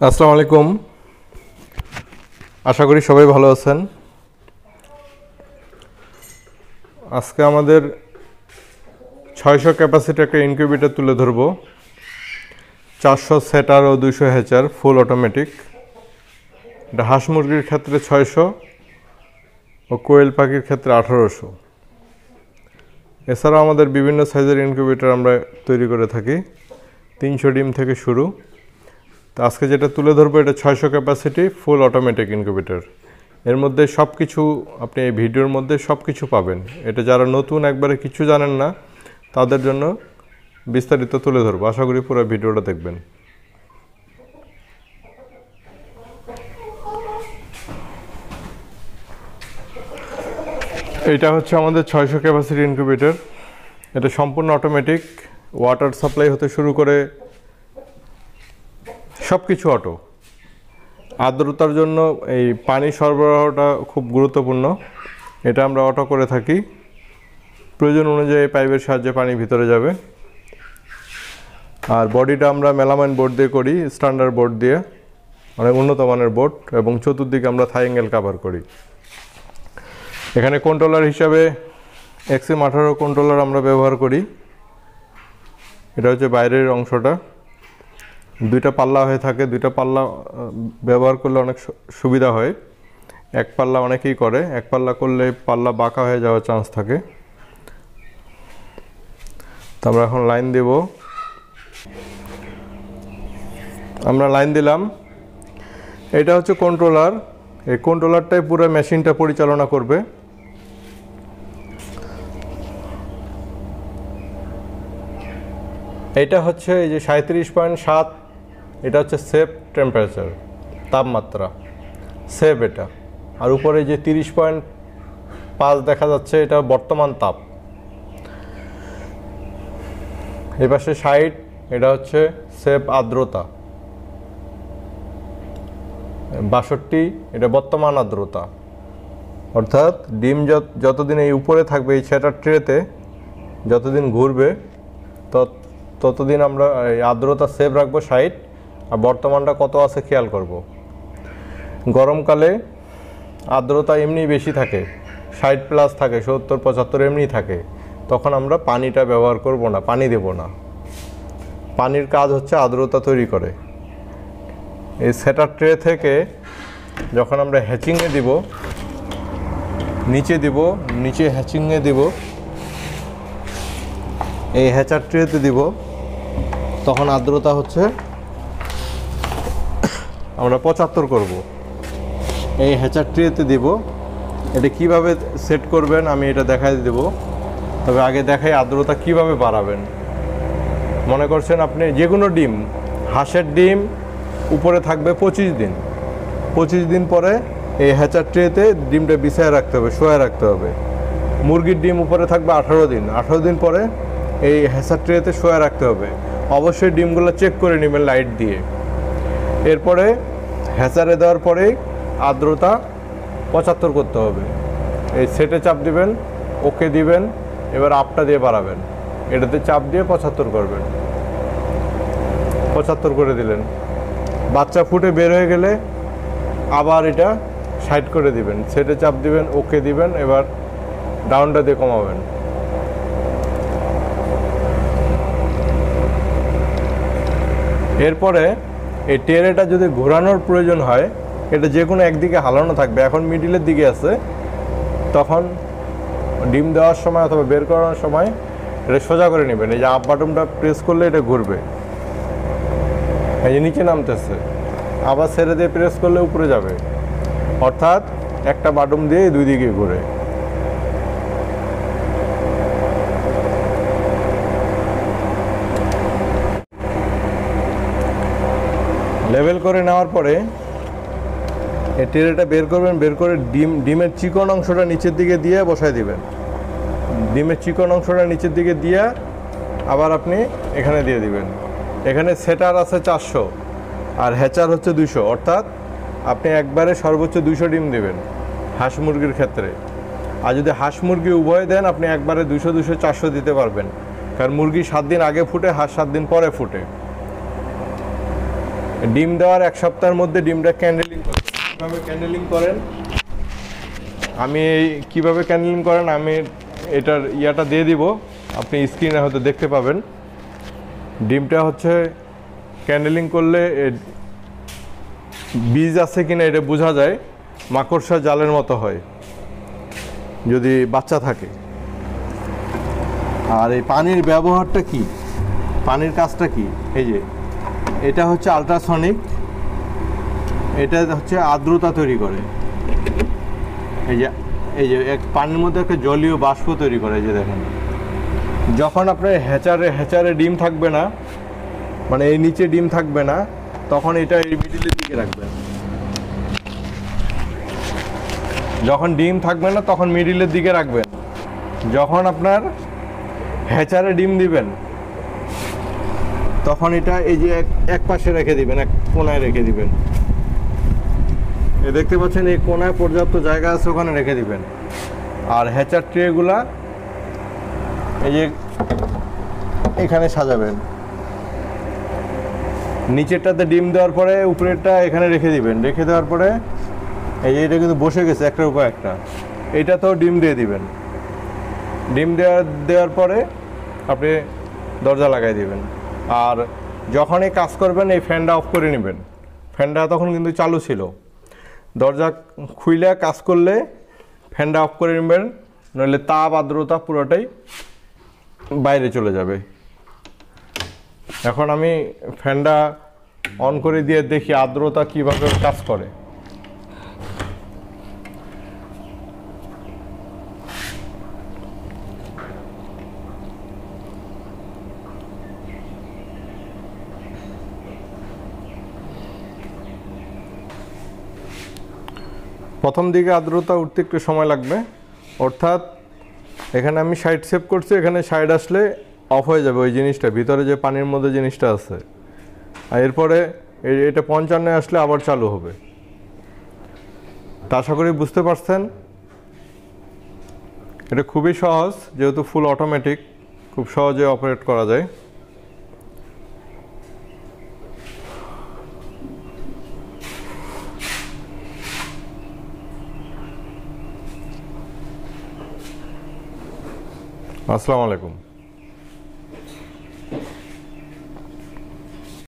আসসালামু আলাইকুম। আশা করি সবাই ভালো আছেন। আজকে আমাদের ছয়শো ক্যাপাসিটি একটা ইনকিউবেটর তুলে ধরবো। চারশো সেটার ও দুশো হ্যাচার ফুল অটোমেটিক এটা হাঁস মুরগির ক্ষেত্রে ছয়শো ও কোয়েল পাখির ক্ষেত্রে আঠারোশো। এছাড়াও আমাদের বিভিন্ন সাইজের ইনকিউবেটর আমরা তৈরি করে থাকি। তিনশো ডিম থেকে শুরু। তো আজকে যেটা তুলে ধরবো, এটা ছয়শো ক্যাপাসিটি ফুল অটোমেটিক ইনকিউবেটর এর মধ্যে সব কিছু আপনি এই ভিডিওর মধ্যে সব কিছু পাবেন। এটা যারা নতুন, একবারে কিছু জানেন না, তাদের জন্য বিস্তারিত তুলে ধরবো। আশা করি পুরো ভিডিওটা দেখবেন। এটা হচ্ছে আমাদের ছয়শো ক্যাপাসিটি ইনকিউবেটর এটা সম্পূর্ণ অটোমেটিক ওয়াটার সাপ্লাই হতে শুরু করে সব কিছু অটো। আর্দ্রতার জন্য এই পানি সরবরাহটা খুব গুরুত্বপূর্ণ। এটা আমরা অটো করে থাকি। প্রয়োজন অনুযায়ী পাইপের সাহায্যে পানি ভিতরে যাবে। আর বডিটা আমরা মেলামাইন বোর্ড দিয়ে করি, স্ট্যান্ডার্ড বোর্ড দিয়ে। অনেক উন্নত মানের বোর্ড এবং চতুর্দিকে আমরা থাইঙ্গেল কাভার করি। এখানে কন্ট্রোলার হিসাবে এক্সএম আঠারো কন্ট্রোলার আমরা ব্যবহার করি। এটা হচ্ছে বাইরের অংশটা। দুইটা পাল্লা হয়ে থাকে, দুইটা পাল্লা ব্যবহার করলে অনেক সুবিধা হয়। এক পাল্লা অনেকেই করে, এক পাল্লা করলে পাল্লা বাঁকা হয়ে যাওয়ার চান্স থাকে। তো আমরা এখন লাইন দেব। আমরা লাইন দিলাম। এটা হচ্ছে কন্ট্রোলার এই কন্ট্রোলারটাই পুরো মেশিনটা পরিচালনা করবে। এটা হচ্ছে এই যে সাঁত্রিশ পয়েন্ট সাত এটা হচ্ছে সেফ টেম্পারেচার, তাপমাত্রা। সেফ এটা। আর উপরে যে তিরিশ পয়েন্ট পাঁচ দেখা যাচ্ছে, এটা বর্তমান তাপ। এই পাশে ষাট এটা হচ্ছে সেফ আর্দ্রতা। বাষট্টি, এটা বর্তমান আর্দ্রতা। অর্থাৎ ডিম যত, যতদিন এই উপরে থাকবে, এই সেটার ট্রেতে যতদিন ঘুরবে, তত, ততদিন আমরা আর্দ্রতা সেভ রাখব ষাট আর বর্তমানটা কত আছে খেয়াল করব। গরমকালে আর্দ্রতা এমনি বেশি থাকে, ষাট প্লাস থাকে, সত্তর, পঁচাত্তর এমনি থাকে। তখন আমরা পানিটা ব্যবহার করব না, পানি দেব না। পানির কাজ হচ্ছে আর্দ্রতা তৈরি করে। এই সেটার ট্রে থেকে যখন আমরা হ্যাচিংয়ে দিব, নিচে দিব, নিচে হ্যাচিংয়ে দিব, এই হ্যাচার ট্রেতে দিব, তখন আর্দ্রতা হচ্ছে আমরা পঁচাত্তর করব। এই হ্যাচার ট্রেতে দিব। এটা কীভাবে সেট করবেন আমি এটা দেখাই দেব। তবে আগে দেখাই আর্দ্রতা কীভাবে বাড়াবেন। মনে করছেন আপনি যে কোনো ডিম, হাঁসের ডিম উপরে থাকবে পঁচিশ দিন। পঁচিশ দিন পরে এই হ্যাচার ট্রেতে ডিমটা বিছায় রাখতে হবে শোয়া রাখতে হবে। মুরগির ডিম উপরে থাকবে আঠারো দিন। আঠারো দিন পরে এই হ্যাচার ট্রেতে শোয়া রাখতে হবে। অবশ্যই ডিমগুলো চেক করে নেবেন লাইট দিয়ে। এরপরে হ্যাচারে দেওয়ার পরেই আর্দ্রতা পঁচাত্তর করতে হবে। এই সেটে চাপ দিবেন ওকে দিবেন, এবার আপটা দিয়ে বাড়াবেন। এটাতে চাপ দিয়ে পঁচাত্তর করবেন। পঁচাত্তর করে দিলেন। বাচ্চা ফুটে বের হয়ে গেলে আবার এটা সাইড করে দিবেন। সেটে চাপ দিবেন ওকে দিবেন, এবার ডাউনটা দিয়ে কমাবেন। এরপরে এই টেরেটা যদি ঘোরানোর প্রয়োজন হয়, এটা যে কোনো একদিকে হালানো থাকবে। এখন মিডিলের দিকে আছে। তখন ডিম দেওয়ার সময় অথবা বের করানোর সময় এটা সোজা করে নেবেন। এই যে আপ বাটনটা প্রেস করলে এটা ঘুরবে। এই যে নিচে নামতেছে। আবার ছেড়ে দিয়ে প্রেস করলে উপরে যাবে। অর্থাৎ একটা বাটন দিয়ে দুই দিকে ঘুরে। লেভেল করে নেওয়ার পরে এই টেরেটা বের করবেন, বের করে ডিম, ডিমের চিকন অংশটা নিচের দিকে দিয়ে বসায় দিবেন। ডিমের চিকন অংশটা নিচের দিকে দিয়ে আবার আপনি এখানে দিয়ে দিবেন। এখানে সেটার আছে চারশো আর হ্যাচার হচ্ছে দুশো অর্থাৎ আপনি একবারে সর্বোচ্চ দুশো ডিম দেবেন হাঁস মুরগির ক্ষেত্রে। আর যদি হাঁস মুরগি উভয় দেন, আপনি একবারে দুশো দুশো চারশো দিতে পারবেন। কারণ মুরগি সাত দিন আগে ফুটে, হাঁস সাত দিন পরে ফুটে। ডিম দেওয়ার এক সপ্তাহের মধ্যে ডিমটা ক্যান্ডেলিং কীভাবে ক্যান্ডেলিং করেন? আমি এই কীভাবে ক্যান্ডেলিং করেন, আমি এটার ইয়াটা দিয়ে দিব। আপনি স্ক্রিনে হয়তো দেখতে পাবেন। ডিমটা হচ্ছে ক্যান্ডেলিং করলে বীজ আছে কিনা এটা বোঝা যায়। মাকড়সা জালের মতো হয়, যদি বাচ্চা থাকে। আর এই পানির ব্যবহারটা কি? পানির কাজটা কি? এই যে এটা হচ্ছে আলট্রাসনিক এটা হচ্ছে আর্দ্রতা তৈরি করে। এই যে এই যে, এক পানির মধ্যে একটা জলীয় বাষ্প তৈরি করে যে দেখেন। যখন আপনার হ্যাচারে হ্যাচারে ডিম থাকবে না মানে এই নিচে ডিম থাকবে না, তখন এটা এই মিডিলের দিকে রাখবেন যখন ডিম থাকবে না, তখন মিডিলের দিকে রাখবেন। যখন আপনার হ্যাচারে ডিম দিবেন, তখন এটা এই যে এক এক পাশে রেখে দিবেন, এক কোনায় রেখে দিবেন। এ দেখতে পাচ্ছেন, এই কোনায় পর্যাপ্ত জায়গা আছে, ওখানে রেখে দিবেন। আর হ্যাচার ট্রেগুলা এই যে এখানে সাজাবেন। নিচেরটাতে ডিম দেওয়ার পরে উপরেরটা এখানে রেখে দিবেন। রেখে দেওয়ার পরে এই যে এটা কিন্তু বসে গেছে একটার উপর একটা। এটা তো ডিম দিয়ে দিবেন। ডিম দেওয়ার দেওয়ার পরে আপনি দরজা লাগাই দিবেন। আর যখনই কাজ করবেন, এই ফ্যানটা অফ করে নেবেন। ফ্যানটা তখন কিন্তু চালু ছিল। দরজা খুইলে কাজ করলে ফ্যানটা অফ করে নেবেন, নইলে তাপ, আর্দ্রতা পুরোটাই বাইরে চলে যাবে। এখন আমি ফ্যানটা অন করে দিয়ে দেখি আর্দ্রতা কীভাবে কাজ করে। প্রথম দিকে আর্দ্রতা উঠতে একটু সময় লাগবে। অর্থাৎ এখানে আমি সাইড সেভ করছি, এখানে সাইড আসলে অফ হয়ে যাবে ওই জিনিসটা, ভিতরে যে পানির মধ্যে জিনিসটা আছে। আর এরপরে এটা পঞ্চান্নে আসলে আবার চালু হবে। তা আশা করি বুঝতে পারছেন। এটা খুবই সহজ, যেহেতু ফুল অটোমেটিক খুব সহজে অপারেট করা যায়। আসসালামু আলাইকুম।